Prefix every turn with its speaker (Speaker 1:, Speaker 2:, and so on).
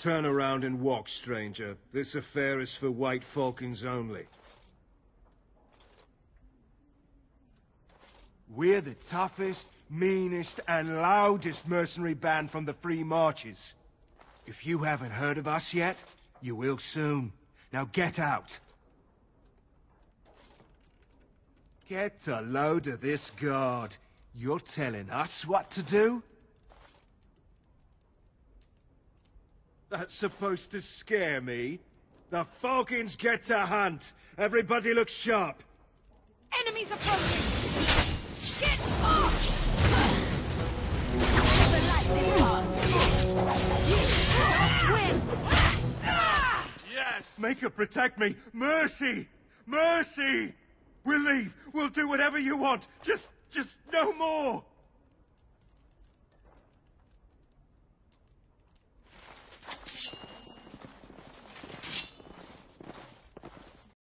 Speaker 1: Turn around and walk, stranger. This affair is for White Falcons only.
Speaker 2: We're the toughest, meanest, and loudest mercenary band from the Free Marches. If you haven't heard of us yet, you will soon. Now get out. Get a load of this guard. You're telling us what to do?
Speaker 1: That's supposed to scare me? The Falcons get to hunt! Everybody look sharp!
Speaker 3: Enemies approaching! Get off! Never like this part. Win!
Speaker 1: Yes! Make her protect me! Mercy! Mercy! We'll leave! We'll do whatever you want! Just, just no more!